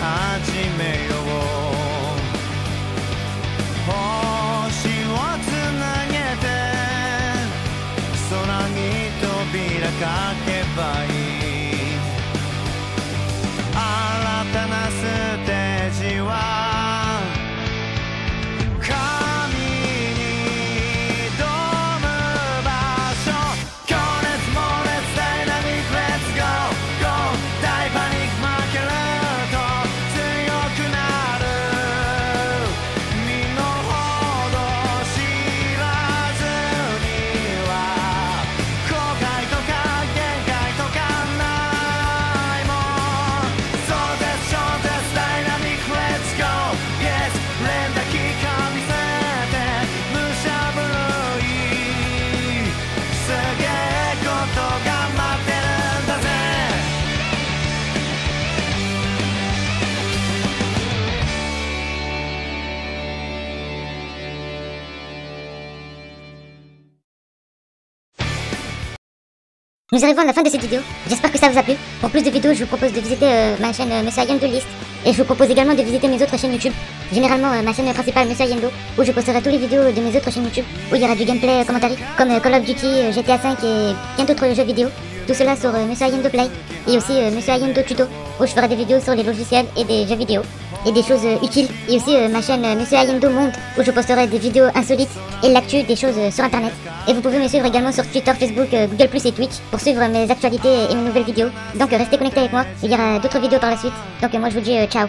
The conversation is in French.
始めよう。星をつなげて空に扉かけばいい。Nous arrivons à la fin de cette vidéo. J'espère que ça vous a plu. Pour plus de vidéos, je vous propose de visiter euh, ma chaîne euh, Monsieur Ayendo List. Et je vous propose également de visiter mes autres chaînes YouTube. Généralement, euh, ma chaîne principale Monsieur Ayendo, où je posterai toutes les vidéos de mes autres chaînes YouTube, où il y aura du gameplay euh, commentary, comme euh, Call of Duty, euh, GTA 5 et bien d'autres jeux vidéo. Tout cela sur Monsieur Ayendo Play. Et aussi Monsieur Ayendo Tuto, où je ferai des vidéos sur les logiciels et des jeux vidéo. Et des choses euh, utiles. Et aussi euh, ma chaîne euh, Monsieur Ayendo Monde, où je posterai des vidéos insolites et l'actu des choses sur internet. Et vous pouvez me suivre également sur Twitter, Facebook, Google Plus et Twitch pour suivre mes actualités et mes nouvelles vidéos. Donc restez connectés avec moi, il y aura d'autres vidéos par la suite. Donc moi je vous dis ciao.